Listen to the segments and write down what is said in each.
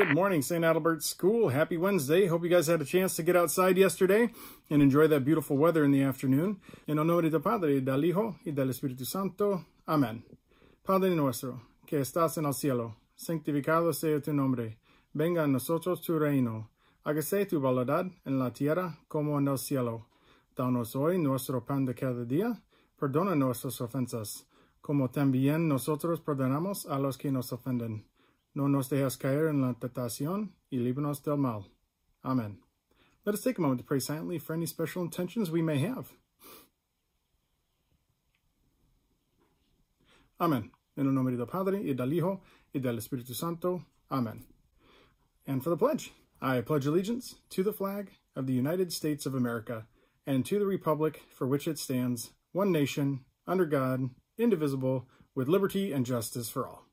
Good morning, St. Adalbert School. Happy Wednesday. Hope you guys had a chance to get outside yesterday and enjoy that beautiful weather in the afternoon. En nombre del Padre, del Hijo, y del Espíritu Santo. Amén. Padre nuestro, que estás en el cielo, santificado sea tu nombre. Venga a nosotros tu reino. Hágase tu voluntad en la tierra como en el cielo. Danos hoy nuestro pan de cada día. Perdona nuestras ofensas, como también nosotros perdonamos a los que nos ofenden no nos dejes caer en la tentación, y líbranos del mal. Amen. Let us take a moment to pray silently for any special intentions we may have. Amen. En el nombre del Padre, y del Hijo, y del Espíritu Santo. Amen. And for the pledge, I pledge allegiance to the flag of the United States of America and to the republic for which it stands, one nation, under God, indivisible, with liberty and justice for all.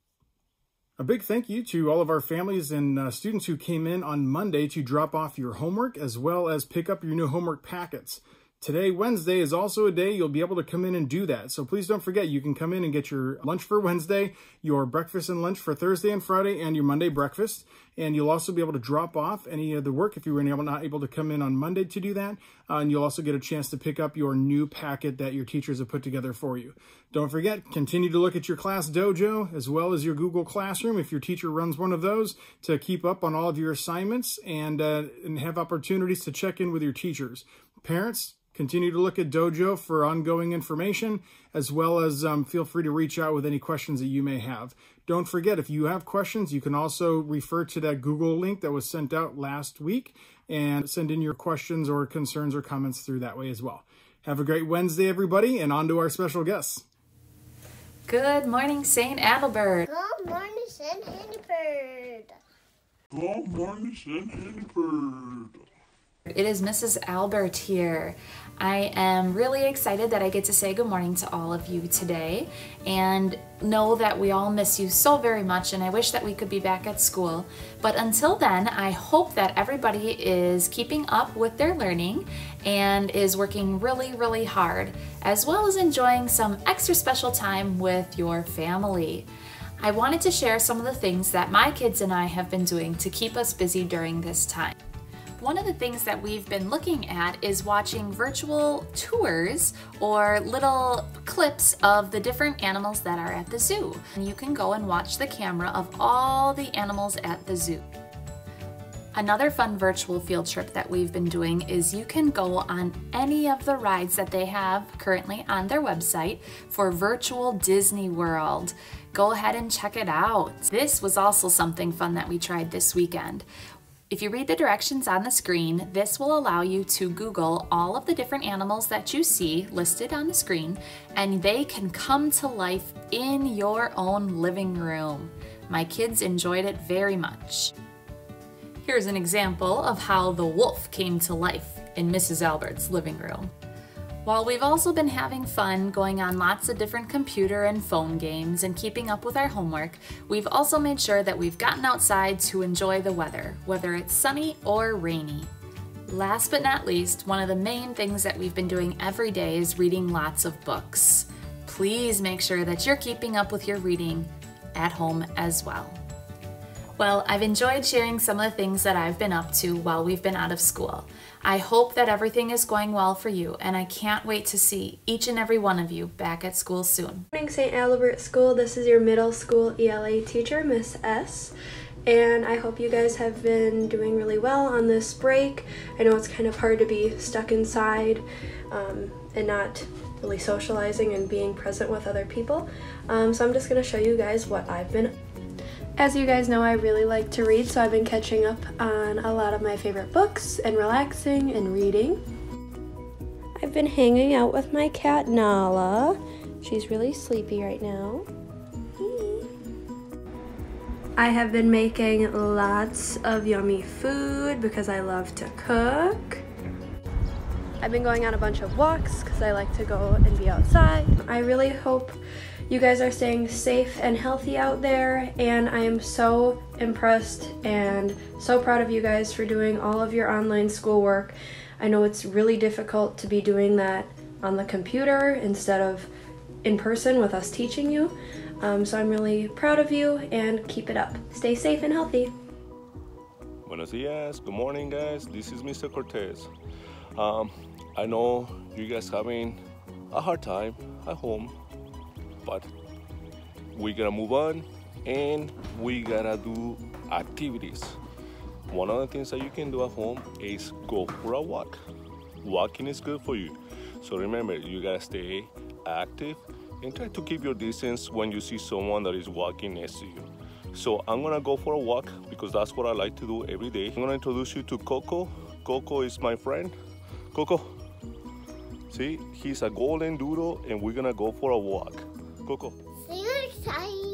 A big thank you to all of our families and uh, students who came in on Monday to drop off your homework as well as pick up your new homework packets. Today, Wednesday, is also a day you'll be able to come in and do that. So please don't forget, you can come in and get your lunch for Wednesday, your breakfast and lunch for Thursday and Friday, and your Monday breakfast. And you'll also be able to drop off any of the work if you were not able to come in on Monday to do that. Uh, and you'll also get a chance to pick up your new packet that your teachers have put together for you. Don't forget, continue to look at your ClassDojo as well as your Google Classroom if your teacher runs one of those to keep up on all of your assignments and, uh, and have opportunities to check in with your teachers. Parents, Continue to look at Dojo for ongoing information, as well as um, feel free to reach out with any questions that you may have. Don't forget, if you have questions, you can also refer to that Google link that was sent out last week and send in your questions or concerns or comments through that way as well. Have a great Wednesday, everybody, and on to our special guests. Good morning, St. Adalbert. Good morning, St. Hannibal. Good morning, St. Hannibal. It is Mrs. Albert here. I am really excited that I get to say good morning to all of you today and know that we all miss you so very much and I wish that we could be back at school. But until then, I hope that everybody is keeping up with their learning and is working really, really hard, as well as enjoying some extra special time with your family. I wanted to share some of the things that my kids and I have been doing to keep us busy during this time. One of the things that we've been looking at is watching virtual tours or little clips of the different animals that are at the zoo. And you can go and watch the camera of all the animals at the zoo. Another fun virtual field trip that we've been doing is you can go on any of the rides that they have currently on their website for virtual Disney World. Go ahead and check it out. This was also something fun that we tried this weekend. If you read the directions on the screen, this will allow you to Google all of the different animals that you see listed on the screen, and they can come to life in your own living room. My kids enjoyed it very much. Here's an example of how the wolf came to life in Mrs. Albert's living room. While we've also been having fun going on lots of different computer and phone games and keeping up with our homework, we've also made sure that we've gotten outside to enjoy the weather, whether it's sunny or rainy. Last but not least, one of the main things that we've been doing every day is reading lots of books. Please make sure that you're keeping up with your reading at home as well. Well, I've enjoyed sharing some of the things that I've been up to while we've been out of school. I hope that everything is going well for you, and I can't wait to see each and every one of you back at school soon. Good morning, St. Albert School. This is your middle school ELA teacher, Miss S. And I hope you guys have been doing really well on this break. I know it's kind of hard to be stuck inside um, and not really socializing and being present with other people. Um, so I'm just going to show you guys what I've been as you guys know, I really like to read, so I've been catching up on a lot of my favorite books and relaxing and reading. I've been hanging out with my cat Nala. She's really sleepy right now. I have been making lots of yummy food because I love to cook. I've been going on a bunch of walks because I like to go and be outside. I really hope you guys are staying safe and healthy out there, and I am so impressed and so proud of you guys for doing all of your online schoolwork. I know it's really difficult to be doing that on the computer instead of in person with us teaching you. Um, so I'm really proud of you and keep it up. Stay safe and healthy. Buenos dias. Good morning, guys. This is Mr. Cortez. Um, I know you guys having a hard time at home, but we gotta move on and we gotta do activities. One of the things that you can do at home is go for a walk. Walking is good for you. So remember, you gotta stay active and try to keep your distance when you see someone that is walking next to you. So I'm gonna go for a walk because that's what I like to do every day. I'm gonna introduce you to Coco. Coco is my friend. Coco, see, he's a golden doodle and we're gonna go for a walk. Coco. See you next time.